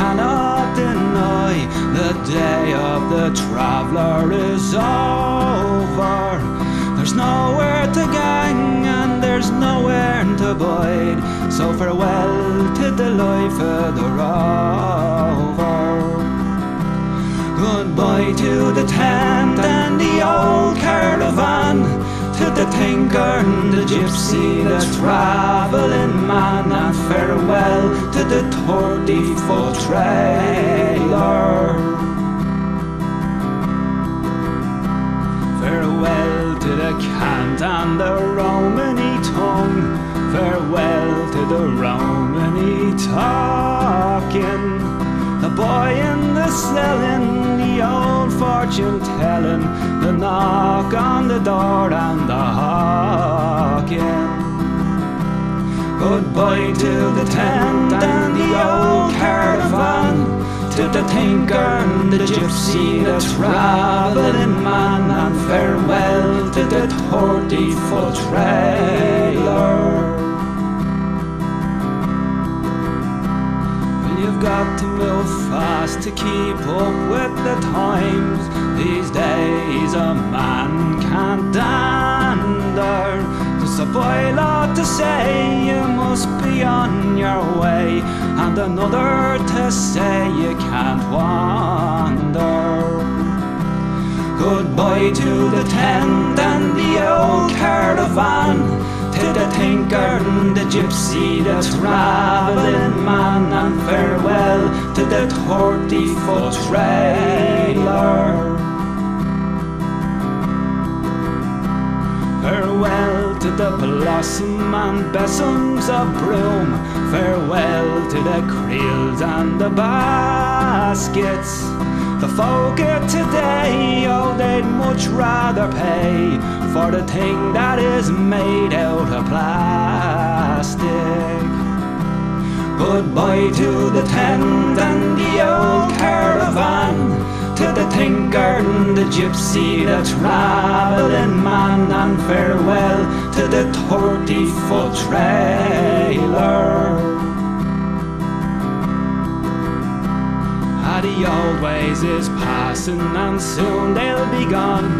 cannot deny the day of the traveller is over. There's nowhere to gang and there's nowhere to bide. So farewell to the life of the rover. Goodbye to the tent and the old caravan to the tinker and the gypsy, the travelling man, and farewell the 30 foot trailer. Farewell to the cant and the Romany tongue. Farewell to the Romany talking. The boy in the selling, the old fortune telling, the knock on the door and the hawking. Goodbye to the tent and the old caravan, to the tinker and the gypsy, the travelling man, and farewell to the 30 foot trailer. You've got to move fast to keep up with the times. These days a man can't dander. A bylaw to say you must be on your way, and another to say you can't wander. Goodbye to the tent and the old caravan to the tinker and the gypsy, the travelling man, and farewell to the 30 foot trailer. Farewell to the blossom and besoms of broom. Farewell to the creels and the baskets. The folk of today, oh, they'd much rather pay for the thing that is made out of plastic. Goodbye to the tent and the old caravan, the tinker and the gypsy, the travelling man, and farewell to the 30 foot trailer. Ah, the old ways is passing and soon they'll be gone.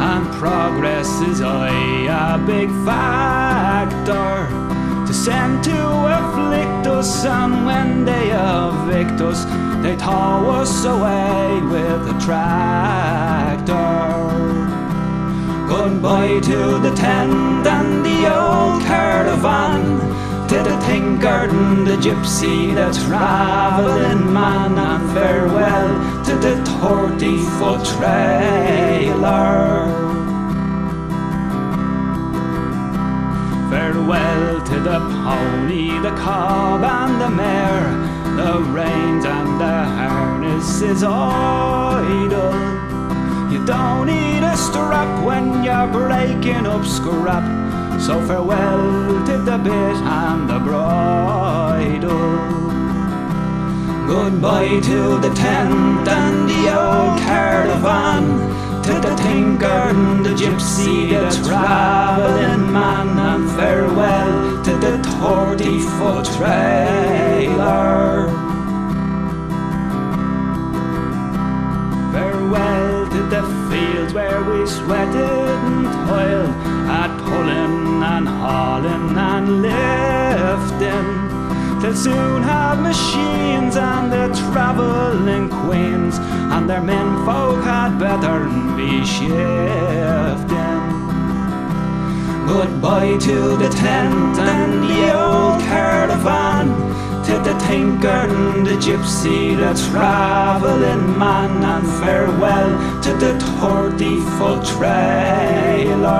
And progress is aye a big factor to send to afflict us. And when they evict us, they tow us away with a tractor. Goodbye to the tent and the old caravan to the tinker and the gypsy, the travelling man, and farewell to the 30 foot trailer. To the pony, the cob, and the mare, the reins and the harness is idle. You don't need a strap when you're breaking up scrap. So farewell to the bit and the bridle. Goodbye to the tent and the old caravan. To the tinker and the gypsy, the travelling man, and farewell to the 30 foot trailer. Farewell to the fields where we sweated and toiled at pulling and hauling and lifting. They'll soon have machines and the travelling queens, and their men folk had better be shifting. Goodbye to the tent and the old caravan, to the tinker and the gypsy, the travelling man, and farewell to the 30 foot trailer.